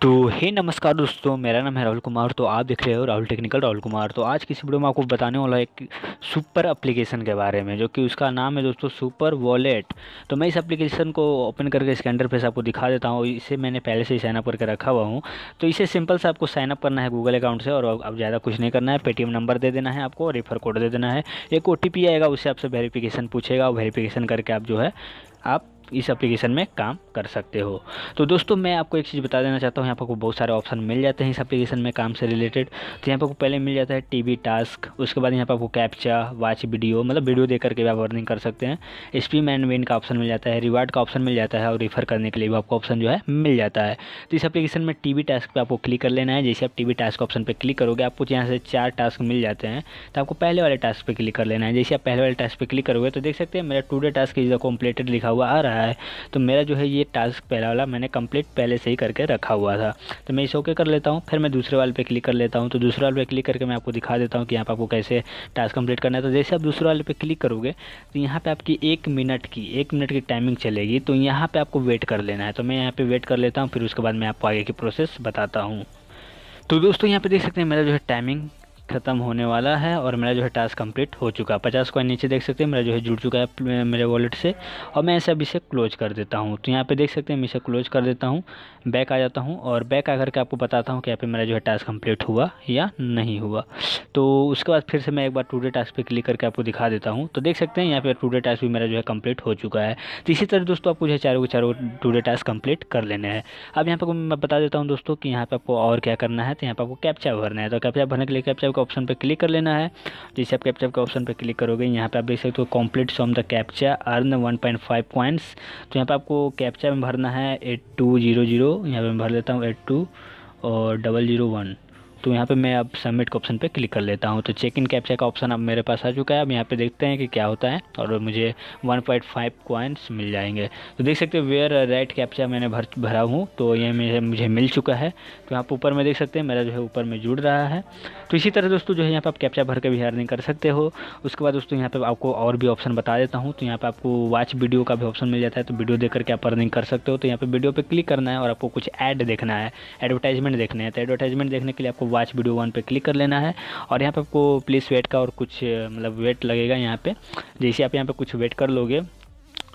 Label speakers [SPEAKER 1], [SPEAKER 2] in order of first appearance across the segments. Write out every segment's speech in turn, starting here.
[SPEAKER 1] तो हे नमस्कार दोस्तों, मेरा नाम है राहुल कुमार तो आप देख रहे हो राहुल टेक्निकल, राहुल कुमार। तो आज की इस वीडियो में आपको बताने वाला एक सुपर एप्लीकेशन के बारे में, जो कि उसका नाम है दोस्तों सुपर वॉलेट। तो मैं इस एप्लीकेशन को ओपन करके इसके इंटरफेस आपको दिखा देता हूँ, इसे मैंने पहले से ही साइनअप करके रखा हुआ हूँ। तो इसे सिंपल से आपको साइनअप करना है गूगल अकाउंट से, और अब ज़्यादा कुछ नहीं करना है। पेटीएम नंबर दे देना है आपको रेफर कोड दे देना है। एक ओटीपी आएगा उससे आपसे वेरीफिकेशन पूछेगा, और वेरीफिकेशन करके आप जो है, आप इस एप्लीकेशन में काम कर सकते हो। तो दोस्तों, मैं आपको एक चीज़ बता देना चाहता हूँ। यहाँ पर बहुत सारे ऑप्शन मिल जाते हैं इस एप्लीकेशन में काम से रिलेटेड तो यहाँ पर आपको पहले मिल जाता है टीवी टास्क उसके बाद यहाँ पर आपको कैप्चा वाच वीडियो मतलब वीडियो देख करके आप अर्निंग कर सकते हैं। स्पीम एंड विन का ऑप्शन मिल जाता है रिवार्ड का ऑप्शन मिल जाता है और रिफर करने के लिए भी आपको ऑप्शन जो है मिल जाता है। तो इस एप्लीकेशन में टीवी टास्क पर आपको क्लिक कर लेना है। जैसे आप टीवी टास्क ऑप्शन पर क्लिक करोगे, आपको यहाँ से चार टास्क मिल जाते हैं। तो आपको पहले वाले टास्क पर क्लिक कर लेना है। जैसे आप पहले वाले टास्क पर क्लिक करोगे तो देख सकते हैं मेरा टू टास्क इज़ कम्प्लीटेड लिखा हुआ आ रहा है। तो मेरा जो है ये टास्क पहला वाला मैंने कंप्लीट पहले से ही करके रखा हुआ था। तो मैं इसे ओके कर लेता हूँ, फिर मैं दूसरे वाले पे क्लिक कर लेता हूँ। तो दूसरे वाले पे क्लिक करके मैं आपको दिखा देता हूँ कि यहाँ पर आपको कैसे टास्क कंप्लीट करना है। तो जैसे आप दूसरे वाले पे क्लिक करोगे तो यहाँ पर आपकी एक मिनट की, एक मिनट की टाइमिंग चलेगी। तो यहाँ पर आपको वेट कर लेना है। तो मैं यहाँ पर वेट कर लेता हूँ, फिर उसके बाद मैं आपको आगे की प्रोसेस बताता हूँ। तो दोस्तों, यहाँ पे देख सकते हैं मेरा जो है टाइमिंग ख़त्म होने वाला है और मेरा जो है टास्क कंप्लीट हो चुका है। पचास कॉइन नीचे देख सकते हैं, मेरा जो है जुड़ चुका है मेरे वॉलेट से। और मैं ऐसे अब इसे क्लोज कर देता हूँ। तो यहाँ पे देख सकते हैं, मैं इसे क्लोज कर देता हूँ बैक आ जाता हूँ और बैक आकर के आपको बताता हूँ कि यहाँ पे मेरा जो है टास्क कंप्लीट हुआ या नहीं हुआ। तो उसके बाद फिर से मैं एक बार टू डे टास्क पर क्लिक करके आपको दिखा देता हूँ। तो देख सकते हैं, यहाँ पर टू डे टास्क भी मेरा जो है कंप्लीट हो चुका है। तो इसी तरह दोस्तों आपको जो है चारों के चारों टू डे टास्क कंप्लीट कर लेने हैं। अब यहाँ पर मैं बता देता हूँ दोस्तों कि यहाँ पर आपको और क्या करना है तो यहाँ पर आपको कैप्चा भरना है। तो कैप्चा भरने के लिए कैप्चा ऑप्शन पर क्लिक कर लेना है। जैसे आप कैप्चा के ऑप्शन पर क्लिक करोगे। यहाँ पर आप देख सकते हो complete some the captcha earn one point five points तो यहाँ पर आपको कैप्चा में भरना है एट टू ज़ीरो ज़ीरो यहाँ पर मैं भर लेता हूँ एट टू और डबल ज़ीरो वन तो यहाँ पे मैं अब सबमिट के ऑप्शन पे क्लिक कर लेता हूँ। तो चेक इन कैप्चा का ऑप्शन अब मेरे पास आ चुका है। अब यहाँ पे देखते हैं कि क्या होता है और मुझे 1.5 पॉइंट कॉइन्स मिल जाएँगे। तो देख सकते हैं वेयर राइट कैप्चा मैंने भर, भरा हूँ। तो ये मुझे मुझे मिल चुका है। तो आप ऊपर में देख सकते हैं, मेरा जो है ऊपर में जुड़ रहा है। तो इसी तरह दोस्तों, जो है यहाँ पर आप कैप्चा भर के भी अर्निंग कर सकते हो। उसके बाद दोस्तों, यहाँ पर आपको और भी ऑप्शन बता देता हूँ। तो यहाँ पर आपको वॉच वीडियो का भी ऑप्शन मिल जाता है। तो वीडियो देख करके आप अर्निंग कर सकते हो। तो यहाँ पर वीडियो पर क्लिक करना है और आपको कुछ ऐड देखना है एडवर्टाइजमेंट देखना है। तो एडवर्टाइजमेंट देखने के लिए आपको वॉच वीडियो वन पे क्लिक कर लेना है। और यहाँ पे आपको प्लीज़ वेट का और कुछ मतलब वेट लगेगा यहाँ पे। जैसे आप यहाँ पे कुछ वेट कर लोगे,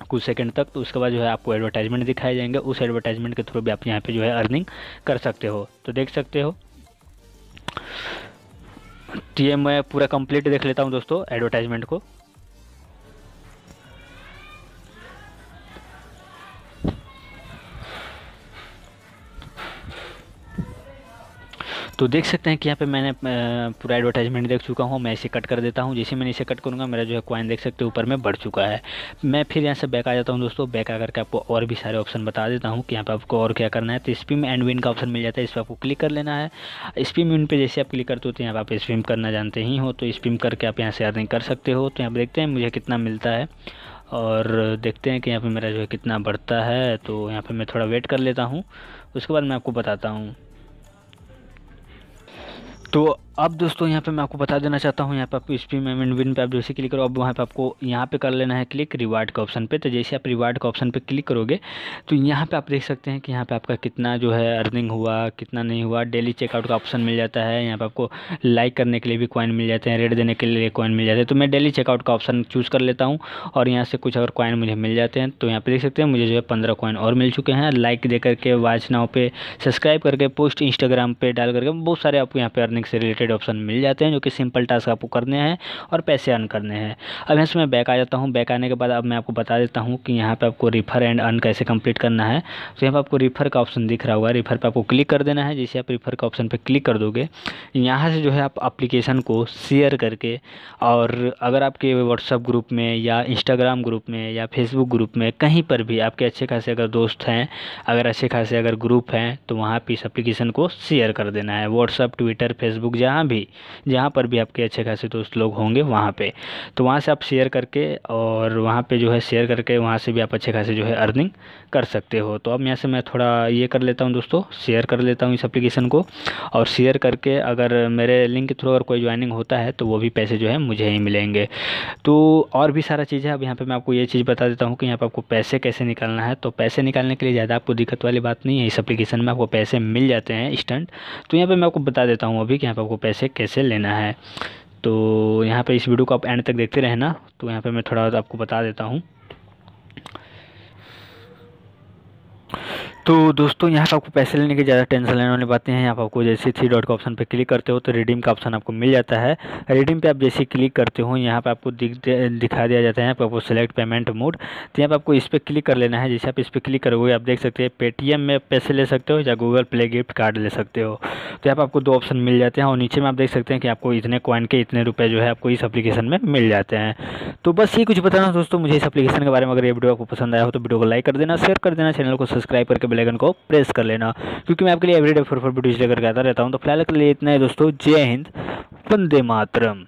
[SPEAKER 1] कुछ सेकंड तक तो उसके बाद जो है आपको एडवर्टाइजमेंट दिखाए जाएँगे। उस एडवर्टाइजमेंट के थ्रू भी आप यहाँ पे जो है अर्निंग कर सकते हो। तो देख सकते हो। ये मैं पूरा कंप्लीट देख लेता हूँ दोस्तों एडवर्टाइजमेंट को। तो देख सकते हैं कि यहाँ पे मैंने पूरा एडवर्टाइजमेंट देख चुका हूँ, मैं इसे कट कर देता हूँ। जैसे मैंने इसे कट करूँगा, मेरा जो है कॉइन देख सकते हो ऊपर में बढ़ चुका है। मैं फिर यहाँ से बैक आ जाता हूँ दोस्तों। बैक आकर के आपको और भी सारे ऑप्शन बता देता हूँ कि यहाँ पर आपको और क्या करना है। तो स्पीम एंड विन का ऑप्शन मिल जाता है, इस पर आपको क्लिक कर लेना है। स्पीम विन पर जैसे आप क्लिक करते हो तो यहाँ पर आप स्पीम करना जानते ही हो। तो स्पीम करके आप यहाँ से अर्निंग कर सकते हो। तो यहाँ पर देखते हैं मुझे कितना मिलता है। और देखते हैं कि यहाँ पे मेरा जो है कितना बढ़ता है। तो यहाँ पे मैं थोड़ा वेट कर लेता हूँ। उसके बाद मैं आपको बताता हूँ। तो अब दोस्तों यहाँ पे मैं आपको बता देना चाहता हूँ, यहाँ पे आपको स्पी पेमेंट विन पे आप जैसे क्लिक करो, अब वहाँ पे आपको यहाँ पे कर लेना है क्लिक रिवार्ड के ऑप्शन पे। तो जैसे आप रिवार्ड के ऑप्शन पे क्लिक करोगे तो यहाँ पे आप देख सकते हैं कि यहाँ पे आपका कितना जो है अर्निंग हुआ, कितना नहीं हुआ। डेली चेकआउट का ऑप्शन मिल जाता है, यहाँ पर आपको लाइक करने के लिए भी कॉइन मिल जाते हैं रेट देने के लिए कॉइन मिल जाते हैं। तो मैं डेली चेकआउट का ऑप्शन चूज़ कर लेता हूँ और यहाँ से कुछ अगर कॉइन मुझे मिल जाते हैं। तो यहाँ पर देख सकते हैं मुझे जो है पंद्रह कॉइन और मिल चुके हैं। लाइक दे करके वाच नाव पे सब्सक्राइब करके पोस्ट इंस्टाग्राम पर डाल करके, बहुत सारे आपको यहाँ पर अर्निंग से रिलेटेड ऑप्शन मिल जाते हैं, जो कि सिंपल टास्क आपको करने हैं और पैसे अर्न करने हैं। अब यहाँ से मैं बैक आ जाता हूँ। बैक आने के बाद अब मैं आपको बता देता हूँ कि यहाँ पर आपको रिफ़र एंड अर्न कैसे कंप्लीट करना है। तो यहाँ पर आपको रिफ़र का ऑप्शन दिख रहा होगा। रिफ़र पर आपको क्लिक कर देना है। जैसे आप रिफ़र का ऑप्शन पर क्लिक कर दोगे, यहाँ से जो है आप अप्लीकेशन को शेयर करके और अगर आपके व्हाट्सअप ग्रुप में या इंस्टाग्राम ग्रुप में या फेसबुक ग्रुप में कहीं पर भी आपके अच्छे खासे अगर दोस्त हैं, अगर अच्छे खासे अगर ग्रुप हैं तो वहाँ पर इस एप्लीकेशन को शेयर कर देना है। व्हाट्सअप ट्विटर फेसबुक जहाँ जहाँ भी, जहाँ पर भी आपके अच्छे खासे दोस्त लोग होंगे, वहाँ पे। तो वहाँ से आप शेयर करके और वहाँ पे जो है शेयर करके वहाँ से भी आप अच्छे खासे जो है अर्निंग कर सकते हो। तो अब यहाँ से मैं थोड़ा ये कर लेता हूँ दोस्तों शेयर कर लेता हूँ इस एप्लीकेशन को। और शेयर करके अगर मेरे लिंक के थ्रू अगर कोई ज्वाइनिंग होता है तो वो भी पैसे जो है मुझे ही मिलेंगे। तो और भी सारा चीज़ है। अब यहाँ पर मैं आपको ये चीज़ बता देता हूँ कि यहाँ पर आपको पैसे कैसे निकालना है। तो पैसे निकालने के लिए ज़्यादा आपको दिक्कत वाली बात नहीं है। इस एप्लीकेशन में आपको पैसे मिल जाते हैं इंस्टेंट तो यहाँ पर मैं आपको बता देता हूँ अभी कि यहाँ पर आपको पैसे कैसे लेना है। तो यहाँ पे इस वीडियो को आप एंड तक देखते रहना। तो यहाँ पे मैं थोड़ा आपको बता देता हूँ। तो दोस्तों, यहाँ पर आपको पैसे लेने की ज़्यादा टेंशन लेने वाली बातें हैं। यहाँ पर आपको जैसे थ्री डॉट का ऑप्शन पे क्लिक करते हो तो रिडीम का ऑप्शन आपको मिल जाता है। रिडीम पे आप जैसे क्लिक करते हो, यहाँ पे आपको दिख दिखा दिया जाता है। यहाँ पर आपको सेलेक्ट पेमेंट मोड तो यहाँ पर आपको इस पर क्लिक कर लेना है। जैसे आप इस पर क्लिक करोगे, आप देख सकते हैं पेटीएम में पैसे ले सकते हो या गूगल प्ले गिफ्ट कार्ड ले सकते हो। तो यहाँ पर आपको दो ऑप्शन मिल जाते हैं, और नीचे में आप देख सकते हैं कि आपको इतने कॉइन के इतने रुपये जो है आपको इस अपलीकेशन में मिल जाते हैं। तो बस ये कुछ बताना दोस्तों, मुझे इस अपलीकेशन के बारे में अगर ये वीडियो आपको पसंद आया हो तो वीडियो को लाइक कर देना शेयर कर देना चैनल को सब्सक्राइब करके बेलाइकन को प्रेस कर लेना। क्योंकि मैं आपके लिए एवरीडे फोर फोर वीडियोज़ लेकर आता रहता हूँ। तो फ़िलहाल के लिए इतना है दोस्तों। जय हिंद। वंदे मातरम।